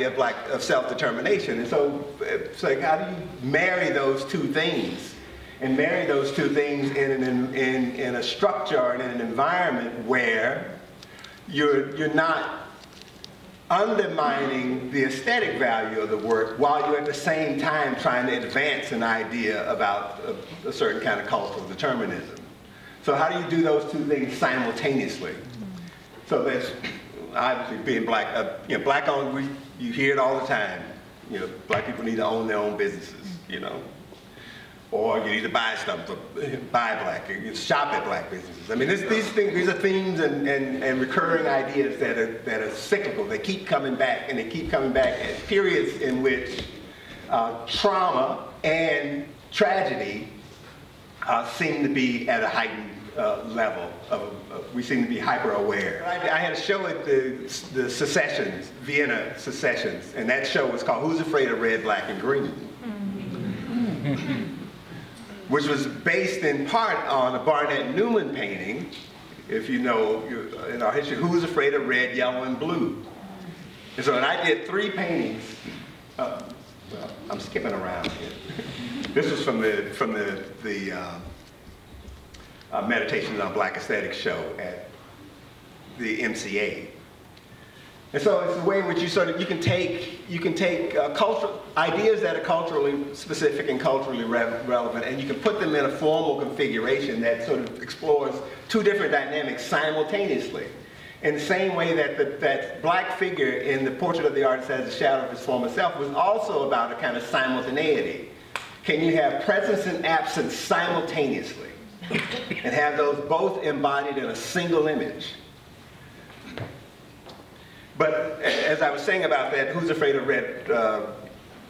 idea of black of self-determination. And so it's like, how do you marry those two things? And marry those two things in, an, in, in a structure and in an environment where you're, you're not undermining the aesthetic value of the work while you're at the same time trying to advance an idea about a, a certain kind of cultural determinism. So how do you do those two things simultaneously? So that's obviously being black, uh, you know, black owned, we, you hear it all the time. You know, black people need to own their own businesses, you know. Or you need to buy stuff, buy black, shop at black businesses. I mean, this, these things, these are themes and, and, and recurring ideas that are, that are cyclical. They keep coming back and they keep coming back at periods in which uh, trauma and tragedy uh, seem to be at a heightened uh, level. Of, of, we seem to be hyper aware. I, I, had a show at the, the Secessions, Vienna Secessions, and that show was called Who's Afraid of Red, Black, and Green? which was based in part on a Barnett Newman painting, if you know in our history, Who's Afraid of Red, Yellow, and Blue? And so and I did three paintings. Uh, well, I'm skipping around here. this was from the, from the, the uh, uh, Meditations on Black Aesthetics show at the MCA. And so it's a way in which you sort of, you can take, you can take uh, cultural, ideas that are culturally specific and culturally re relevant, and you can put them in a formal configuration that sort of explores two different dynamics simultaneously. In the same way that the, that black figure in the portrait of the artist as a shadow of his former self was also about a kind of simultaneity. Can you have presence and absence simultaneously? And have those both embodied in a single image. But as I was saying about that, Who's Afraid of Red, uh,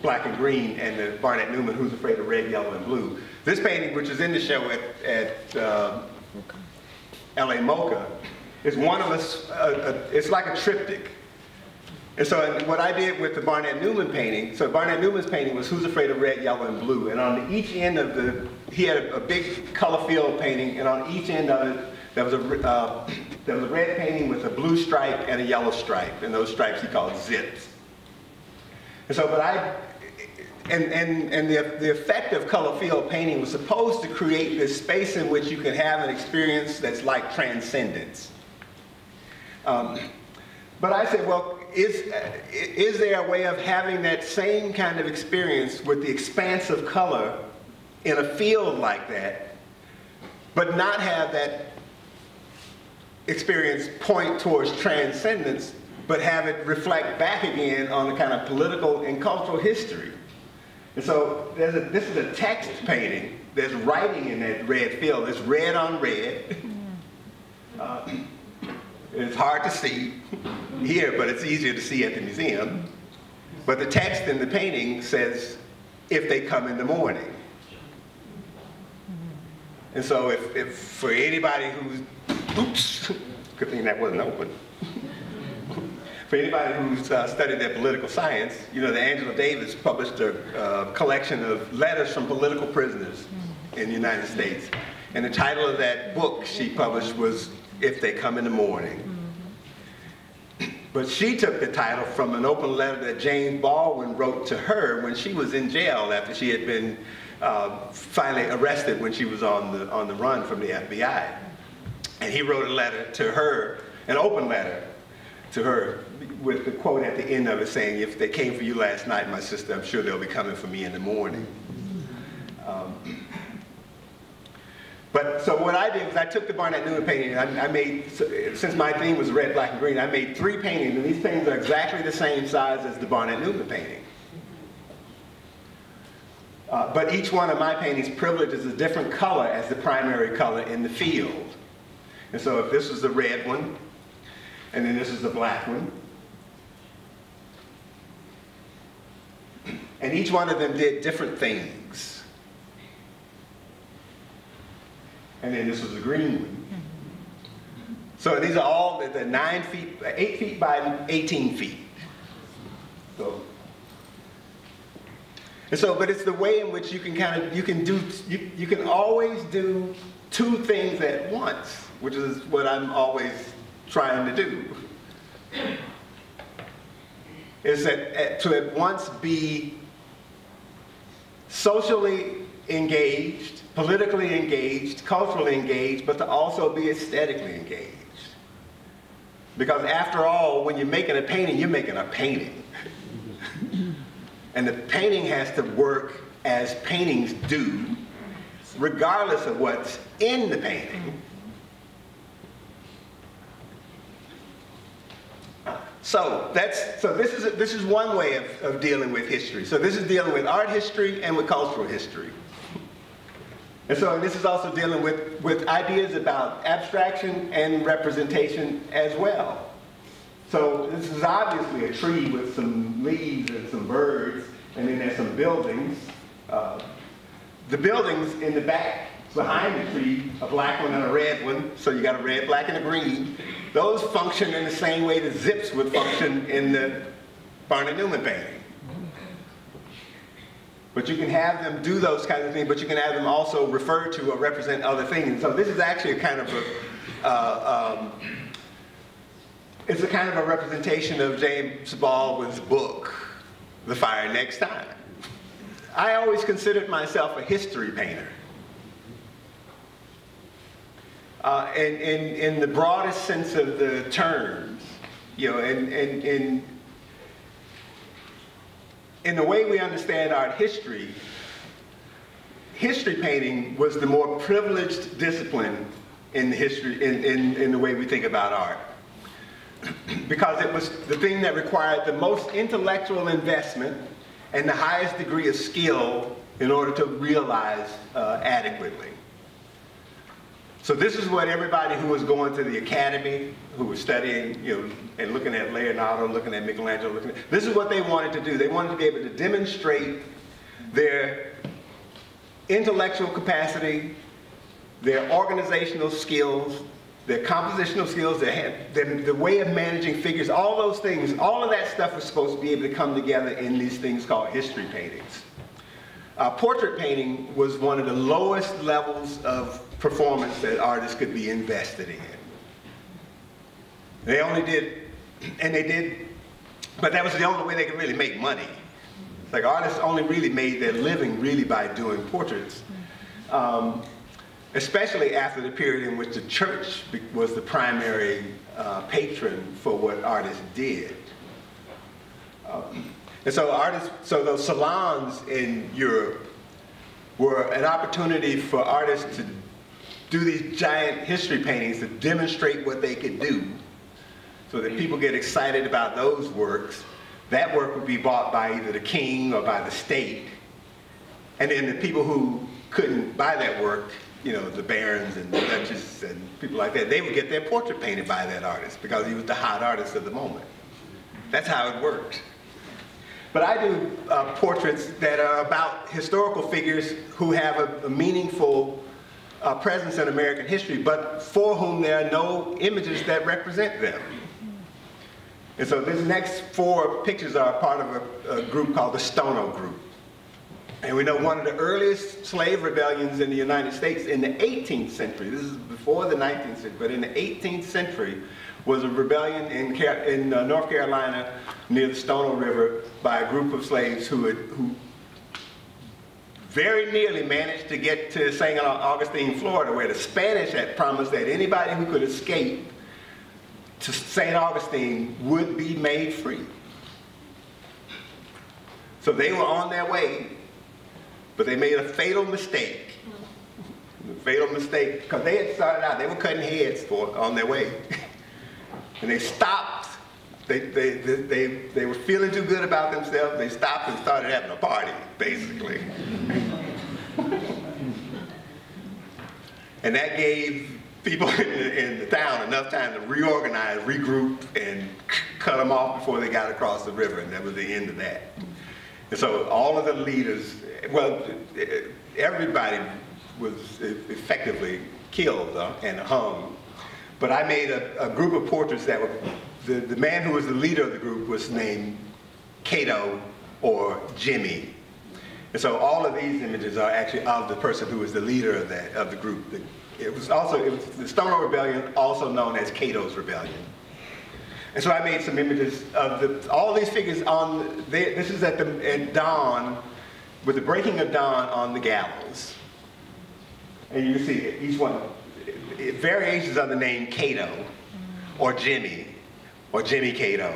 Black and Green, and the Barnett Newman, Who's Afraid of Red, Yellow, and Blue. This painting, which is in the show at, at uh, LA MoCA, is one of us, it's like a triptych. And so what I did with the Barnett Newman painting, so Barnett Newman's painting was Who's Afraid of Red, Yellow, and Blue. And on each end of the, he had a, a big color field painting, and on each end of it, there was, a, uh, there was a red painting with a blue stripe and a yellow stripe, and those stripes he called zips. And so, but I, and, and, and the, the effect of color field painting was supposed to create this space in which you can have an experience that's like transcendence. Um, but I said, well, is, is there a way of having that same kind of experience with the expanse of color in a field like that, but not have that experience point towards transcendence, but have it reflect back again on the kind of political and cultural history. And so a, this is a text painting. There's writing in that red field. It's red on red. Uh, it's hard to see here, but it's easier to see at the museum. But the text in the painting says, if they come in the morning. And so if, if for anybody who's, oops, good thing that wasn't open. for anybody who's uh, studied their political science, you know, the Angela Davis published a uh, collection of letters from political prisoners in the United States. And the title of that book she published was If They Come in the Morning. But she took the title from an open letter that James Baldwin wrote to her when she was in jail after she had been uh, finally arrested when she was on the, on the run from the FBI. And he wrote a letter to her, an open letter to her with the quote at the end of it saying, if they came for you last night, my sister, I'm sure they'll be coming for me in the morning. Um, but so what I did was I took the Barnett Newman painting and I, I, made, since my theme was red, black, and green, I made three paintings and these paintings are exactly the same size as the Barnett Newman painting. Uh, but each one of my paintings privileges a different color as the primary color in the field. And so if this is the red one, and then this is the black one, and each one of them did different things. and then this was the green one. So these are all the, nine feet, eight feet by 18 feet. So, and so, but it's the way in which you can kind of, you can do, you, you can always do two things at once, which is what I'm always trying to do. is that uh, to at once be socially engaged, politically engaged, culturally engaged, but to also be aesthetically engaged. Because after all, when you're making a painting, you're making a painting. And the painting has to work as paintings do, regardless of what's in the painting. So that's so this is a, this is one way of, of dealing with history. So this is dealing with art history and with cultural history. And so this is also dealing with, with ideas about abstraction and representation as well. So this is obviously a tree with some leaves and some birds, and then there's some buildings. Uh, the buildings in the back behind the tree, a black one and a red one, so you got a red, black, and a green. Those function in the same way the zips would function in the Barnett Newman painting. But you can have them do those kinds of things, but you can have them also refer to or represent other things. So this is actually a kind of a, uh, um, it's a kind of a representation of James Baldwin's book, The Fire Next Time. I always considered myself a history painter. Uh, in, in, the broadest sense of the terms, you know, and, and, and in the way we understand art history, history painting was the more privileged discipline in the history, in, in, in the way we think about art. Because it was the thing that required the most intellectual investment and the highest degree of skill in order to realize uh, adequately. So this is what everybody who was going to the academy, who was studying, you know, and looking at Leonardo, looking at Michelangelo, looking at, this is what they wanted to do. They wanted to be able to demonstrate their intellectual capacity, their organizational skills, their compositional skills, their, their, the way of managing figures, all those things, all of that stuff was supposed to be able to come together in these things called history paintings. Uh, portrait painting was one of the lowest levels of performance that artists could be invested in. They only did, and they did, but that was the only way they could really make money. Like artists only really made their living really by doing portraits. Um, especially after the period in which the church was the primary uh, patron for what artists did. Um, and so artists, so those salons in Europe were an opportunity for artists to do these giant history paintings to demonstrate what they could do so that people get excited about those works. That work would be bought by either the king or by the state. And then the people who couldn't buy that work, you know, the barons and the duchess and people like that, they would get their portrait painted by that artist because he was the hot artist of the moment. That's how it worked. But I do uh, portraits that are about historical figures who have a, a meaningful uh, presence in American history, but for whom there are no images that represent them. And so these next four pictures are part of a, a group called the Stono Group. And we know one of the earliest slave rebellions in the United States in the 18th century, this is before the 19th century, but in the 18th century, was a rebellion in, in uh, North Carolina near the Stono River by a group of slaves who, had, who very nearly managed to get to St. Augustine, Florida, where the Spanish had promised that anybody who could escape to St. Augustine would be made free. So they were on their way, but they made a fatal mistake. A fatal mistake, because they had started out, they were cutting heads for on their way. and they stopped. They, they, they, they, they were feeling too good about themselves. They stopped and started having a party, basically. and that gave people in the, in the, town enough time to reorganize, regroup, and cut them off before they got across the river, and that was the end of that. So all of the leaders, well, everybody was effectively killed uh, and hung but I made a, a group of portraits that were, the, the man who was the leader of the group was named Cato or Jimmy. And so all of these images are actually of the person who was the leader of that of the group. It was also it was the Stono Rebellion, also known as Cato's Rebellion. And so I made some images of the, all these figures on, this is at, the, at dawn, with the breaking of dawn on the gallows. And you can see each one, variations on the name Cato, or Jimmy, or Jimmy Cato,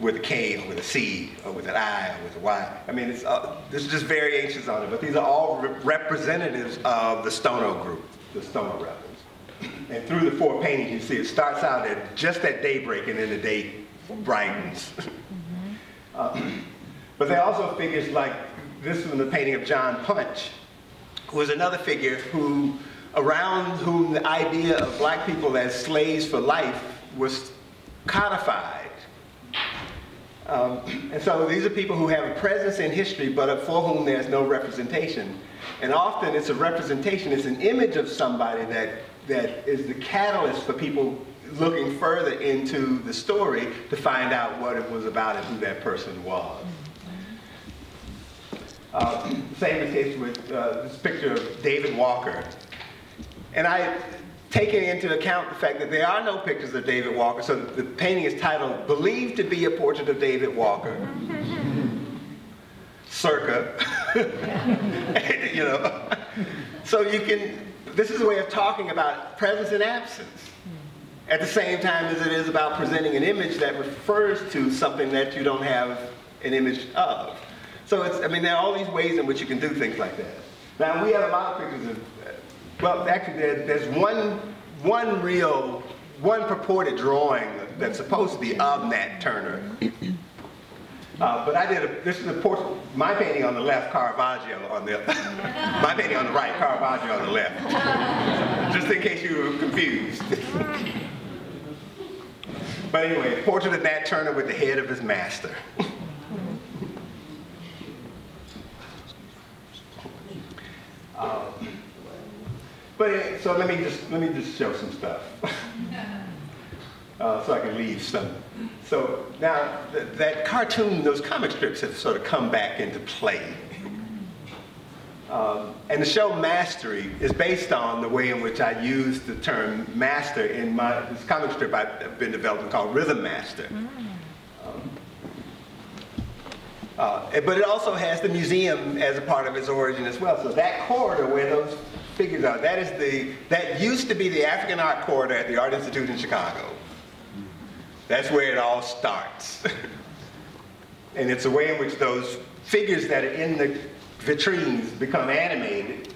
with a K or with a C or with an I or with a Y. I mean, it's, uh, there's just variations on it, but these are all re representatives of the Stono group, the Stono rebels. And through the four paintings, you see it starts out at just at daybreak and then the day brightens. uh, but there are also figures like this one, the painting of John Punch, who is another figure who, around whom the idea of black people as slaves for life was codified. Um, and so these are people who have a presence in history, but for whom there's no representation. And often it's a representation, it's an image of somebody that that is the catalyst for people looking further into the story to find out what it was about and who that person was. Uh, same is the case with uh, this picture of David Walker. And I taken into account the fact that there are no pictures of David Walker, so the painting is titled Believed to be a Portrait of David Walker. Circa. you know. So you can this is a way of talking about presence and absence at the same time as it is about presenting an image that refers to something that you don't have an image of. So it's, I mean, there are all these ways in which you can do things like that. Now, we have a lot of pictures of, well, actually, there, there's one, one real, one purported drawing that's supposed to be of Nat Turner. Uh, but I did a, this is a portrait, my painting on the left, Caravaggio on the, my painting on the right, Caravaggio on the left. Just in case you were confused. but anyway, portrait of Nat Turner with the head of his master. um, but so let me just let me just show some stuff uh, so I can leave some. So now th that cartoon, those comic strips have sort of come back into play. Um, and the show Mastry is based on the way in which I use the term master in my this comic strip I've been developing called Rythm Mastr. Um, uh, but it also has the museum as a part of its origin as well. So that corridor where those figures are, that is the, that used to be the African Art Corridor at the Art Institute in Chicago. That's where it all starts. and it's a way in which those figures that are in the vitrines become animated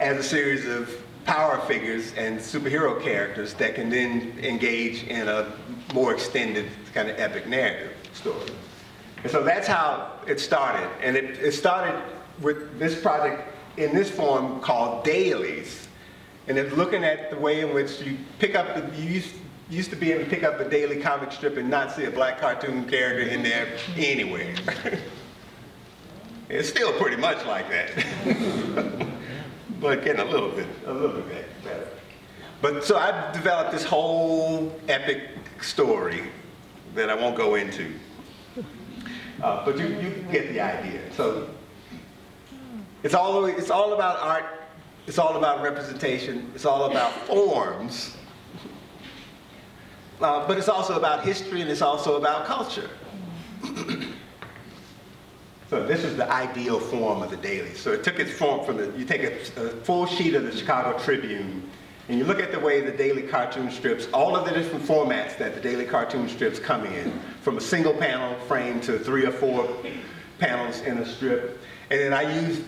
as a series of power figures and superhero characters that can then engage in a more extended kind of epic narrative story. And so that's how it started. And it, it started with this project in this form called Dailies. And it's looking at the way in which you pick up, the, you used, to be able to pick up a daily comic strip and not see a black cartoon character in there anywhere. it's still pretty much like that. but getting a little bit, a little bit better. But so I've developed this whole epic story that I won't go into. Uh, but you, you get the idea. So it's all, it's all about art, it's all about representation, it's all about forms, uh, but it's also about history and it's also about culture. so this is the ideal form of the daily. So it took its form from the, you take a, a, full sheet of the Chicago Tribune and you look at the way the daily cartoon strips, all of the different formats that the daily cartoon strips come in, from a single panel frame to three or four panels in a strip. And then I used,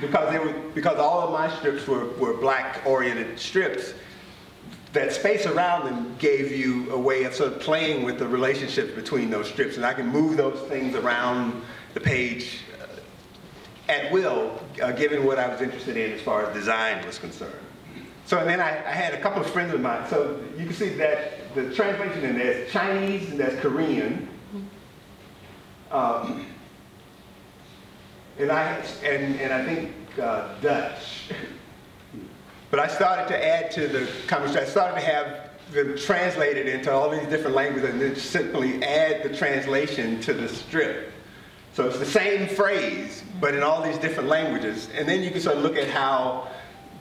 because, they were, because all of my strips were, were black oriented strips, that space around them gave you a way of sort of playing with the relationships between those strips. And I can move those things around the page uh, at will, uh, given what I was interested in as far as design was concerned. So and then I, I, had a couple of friends of mine. So you can see that the translation in there is Chinese and that's Korean. Um, and I and, and I think uh, Dutch. But I started to add to the conversation. I started to have them translated into all these different languages and then simply add the translation to the strip. So it's the same phrase, but in all these different languages. And then you can sort of look at how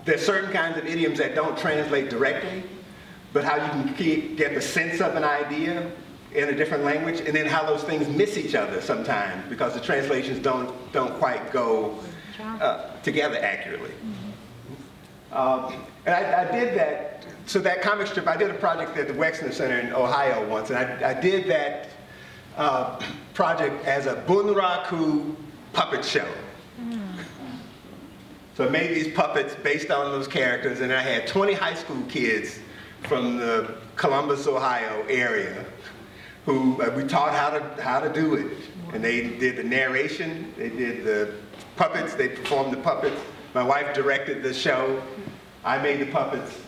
there's certain kinds of idioms that don't translate directly, but how you can keep, get the sense of an idea in a different language, and then how those things miss each other sometimes because the translations don't, don't quite go uh, together accurately. Um, and I, I, did that, so that comic strip, I did a project at the Wexner Center in Ohio once, and I, I did that uh, project as a Bunraku puppet show. So I made these puppets based on those characters, and I had 20 high school kids from the Columbus, Ohio area who uh, we taught how to, how to do it. And they did the narration, they did the puppets, they performed the puppets. My wife directed the show. I made the puppets,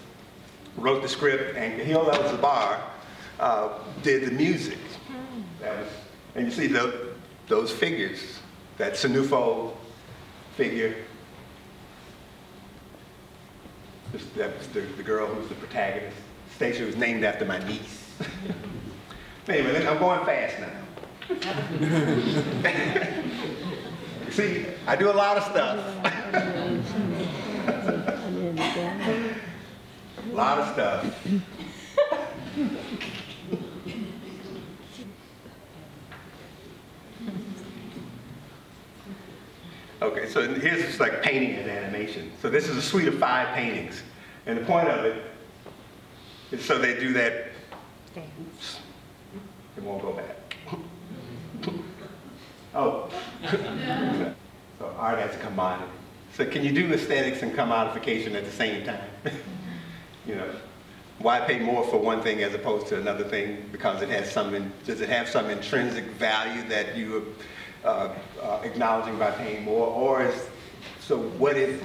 wrote the script, and Kahil El'Zabar uh, did the music. Was, and you see the, those figures, that Senufo figure, that's the, the girl who's the protagonist. Stacia was named after my niece. anyway, I'm going fast now. You see, I do a lot of stuff. A lot of stuff. Okay, so here's just like painting and animation. So this is a suite of five paintings. And the point of it is so they do that, oops, it won't go back. oh, so art has a commodity. So can you do aesthetics and commodification at the same time? you know, why pay more for one thing as opposed to another thing? Because it has some, in, does it have some intrinsic value that you uh, uh, acknowledging by paying more, or is, so what if,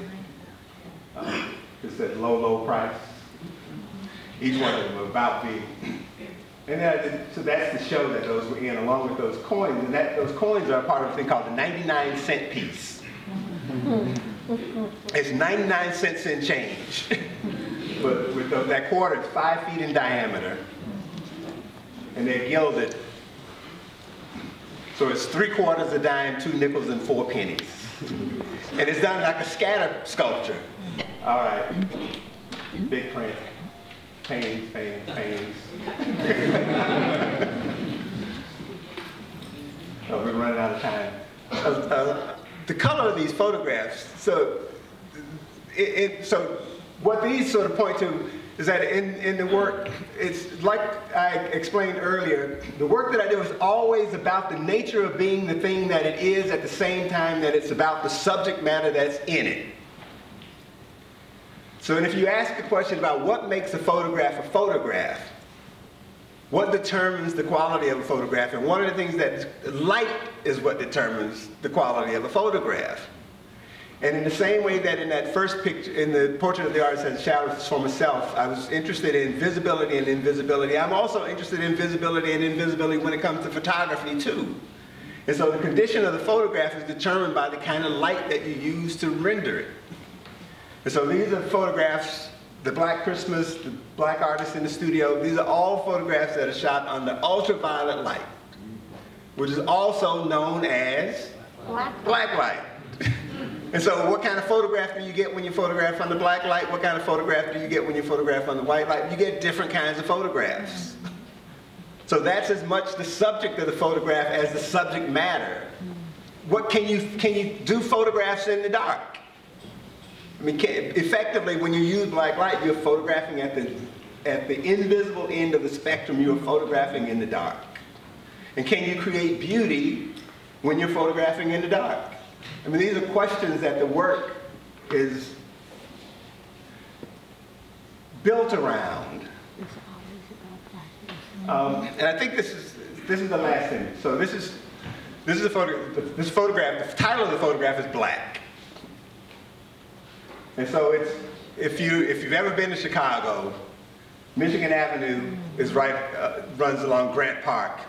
uh, is that low, low price? Each one of them about the, and that, so that's the show that those were in, along with those coins, and that those coins are part of a thing called the 99 cent piece. It's 99 cents in change. but with the, that quarter, it's five feet in diameter, and they're gilded so it's three quarters a dime, two nickels, and four pennies. And it's done like a scatter sculpture. All right. Big print. Paintings, paintings, paintings. oh, we're running out of time. Uh, uh, the color of these photographs, so, it, it, so what these sort of point to is that in, in the work, it's like I explained earlier, the work that I do is always about the nature of being the thing that it is at the same time that it's about the subject matter that's in it. So and if you ask the question about what makes a photograph a photograph, what determines the quality of a photograph, and one of the things that light is what determines the quality of a photograph. And in the same way that in that first picture, in the portrait of the artist as shadows for myself, I was interested in visibility and invisibility. I'm also interested in visibility and invisibility when it comes to photography too. And so the condition of the photograph is determined by the kind of light that you use to render it. And so these are photographs, the Black Christmas, the Black Artist in the Studio, these are all photographs that are shot under ultraviolet light, which is also known as black, black light. And so what kind of photograph do you get when you photograph on the black light? What kind of photograph do you get when you photograph on the white light? You get different kinds of photographs. So that's as much the subject of the photograph as the subject matter. What can you, can you do photographs in the dark? I mean, can, effectively, when you use black light, you're photographing at the, at the invisible end of the spectrum, you're photographing in the dark. And can you create beauty when you're photographing in the dark? I mean, these are questions that the work is built around. Um, and I think this is this is the last thing. So this is this is a photo. This photograph. The title of the photograph is Black. And so it's if you if you've ever been to Chicago, Michigan Avenue is right uh, runs along Grant Park.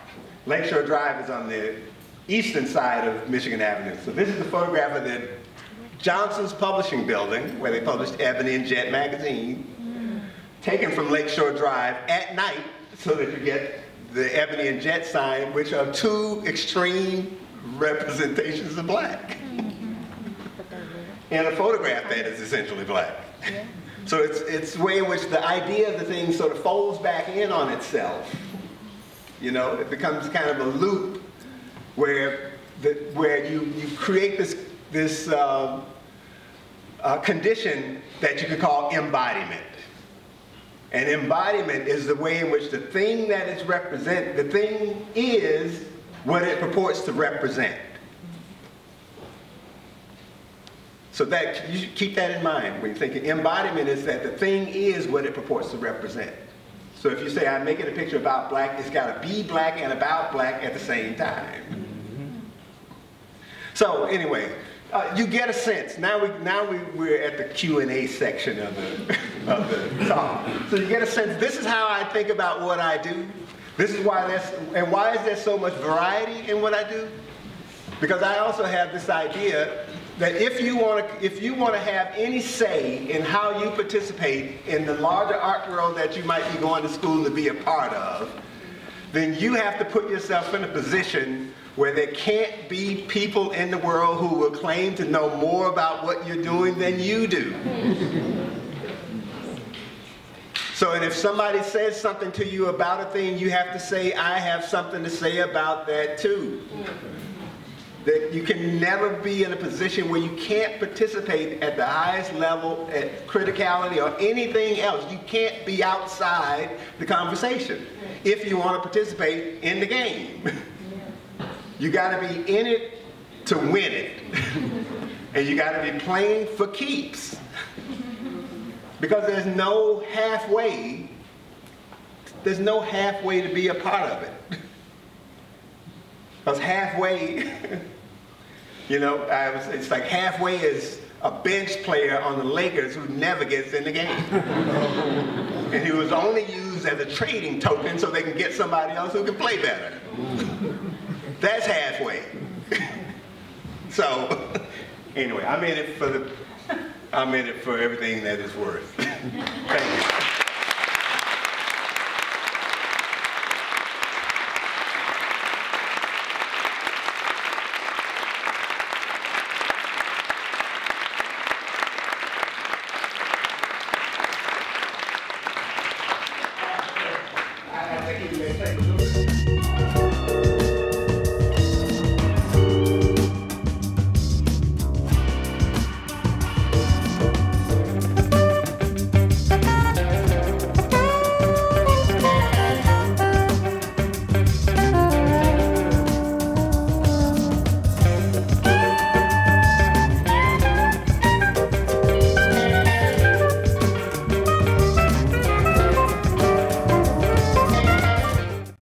Lakeshore Drive is on the eastern side of Michigan Avenue. So this is the photograph of the Johnson's Publishing Building, where they published Ebony and Jet magazine, taken from Lakeshore Drive at night so that you get the Ebony and Jet sign, which are two extreme representations of black. and a photograph that is essentially black. So it's, it's the way in which the idea of the thing sort of folds back in on itself. You know, it becomes kind of a loop where, the, where you, you create this, this um, uh, condition that you could call embodiment. And embodiment is the way in which the thing that is represent, the thing is what it purports to represent. So that you should keep that in mind when you're thinking embodiment is that the thing is what it purports to represent. So if you say I'm making a picture about black, it's got to be black and about black at the same time. So anyway, uh, you get a sense. Now we now we, we're at the Q and A section of the of the talk. So you get a sense. This is how I think about what I do. This is why that's and why is there so much variety in what I do? Because I also have this idea that if you want to if you want to have any say in how you participate in the larger art world that you might be going to school to be a part of, then you have to put yourself in a position where there can't be people in the world who will claim to know more about what you're doing than you do. So, and if somebody says something to you about a thing, you have to say, I have something to say about that too. That you can never be in a position where you can't participate at the highest level at criticality or anything else. You can't be outside the conversation if you want to participate in the game. You got to be in it to win it. and you got to be playing for keeps. Because there's no halfway, there's no halfway to be a part of it. Because halfway, you know, was, it's like halfway is a bench player on the Lakers who never gets in the game. and he was only used as a trading token so they can get somebody else who can play better. That's halfway. so, anyway, I'm in it for the, I'm in it for everything that it's worth. Thank you.